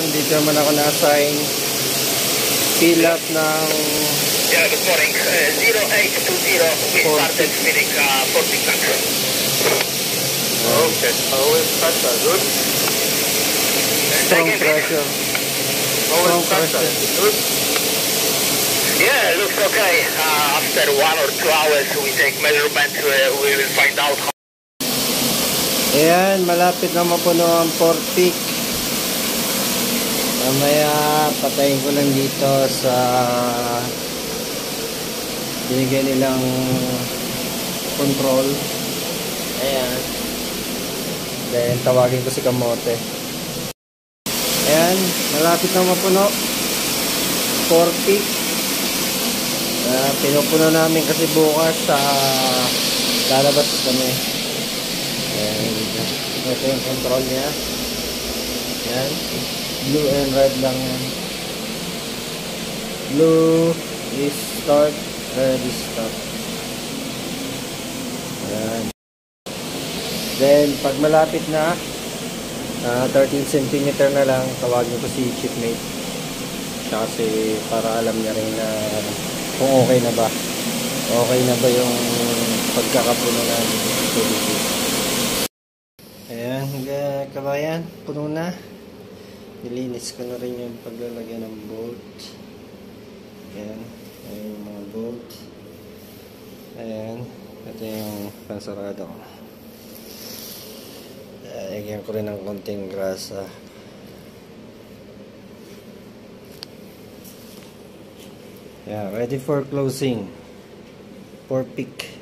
Ayun, dito naman ako na-assign. Fill up ng Yeah, good morning. Uh, 0820, we Four started filling uh, 40 tanks. Okay. Is pressure? Good? strong Again, pressure. Pressure? pressure. Good? Yeah, looks okay. Uh, after one or two hours, we take measurement. Uh, we will find out how Ayan, malapit na mapuno ang portik. Mamaya, patayin ko lang dito sa binigay nilang control. Ayan. Then, tawagin ko si Kamote. Ayan, malapit na mapuno. Portik. Uh, pinupuno namin kasi bukas sa lalabas kami. Ayan, ito yung control niya. Ayan. Blue and red lang yan. Blue is start, red is stop. Ayan. Then, pag malapit na, ah, 13 cm na lang, tawagin ko si chipmate. Kasi para alam niya rin na kung okay na ba. Okay na ba yung pagkakapuno ng tubig. Ayan, kabayan, puno na. Nilinis ko na rin yung paglalagyan ng bolt. Ayan, ayan yung mga bolt. Ayan, ito yung pansarado ko. Lagyan ko rin ng konting grasa. Yeah, ready for closing. For pick.